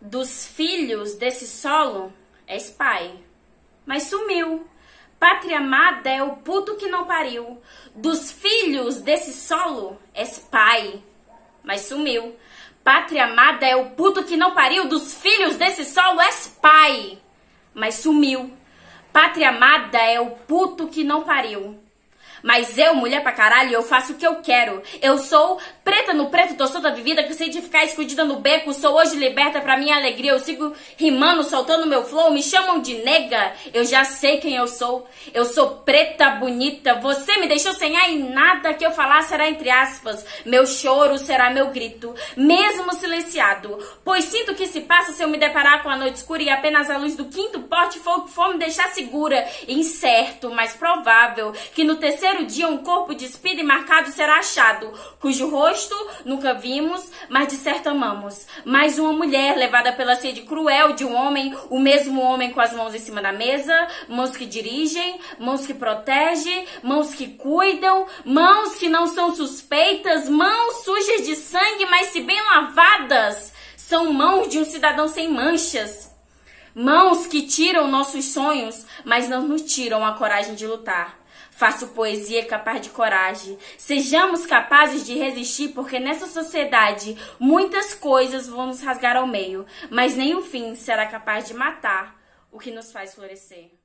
dos filhos desse solo és pai, mas sumiu. Pátria amada é o puto que não pariu. Dos filhos desse solo és pai, mas sumiu. Pátria amada é o puto que não pariu. Dos filhos desse solo és pai, mas sumiu. Pátria amada é o puto que não pariu. Mas eu, mulher pra caralho, eu faço o que eu quero. Eu sou preta no preto, tô solta vivida, cansei de ficar escondida no beco. Sou hoje liberta pra minha alegria. Eu sigo rimando, soltando meu flow. Me chamam de nega, eu já sei quem eu sou. Eu sou preta bonita. Você me deixou sem ar e nada que eu falar será entre aspas. Meu choro será meu grito, mesmo silenciado. Pois sinto que se passa se eu me deparar com a noite escura e apenas a luz do quinto porte for, for me deixar segura. Incerto, mas provável que no terceiro dia um corpo despido e marcado será achado, cujo rosto nunca vimos, mas de certo amamos. Mais uma mulher levada pela sede cruel de um homem, o mesmo homem com as mãos em cima da mesa, mãos que dirigem, mãos que protegem, mãos que cuidam, mãos que não são suspeitas, mãos sujas de sangue, mas se bem lavadas, são mãos de um cidadão sem manchas. Mãos que tiram nossos sonhos, mas não nos tiram a coragem de lutar. Faço poesia capaz de coragem. Sejamos capazes de resistir, porque nessa sociedade muitas coisas vão nos rasgar ao meio, mas nem o fim será capaz de matar o que nos faz florescer.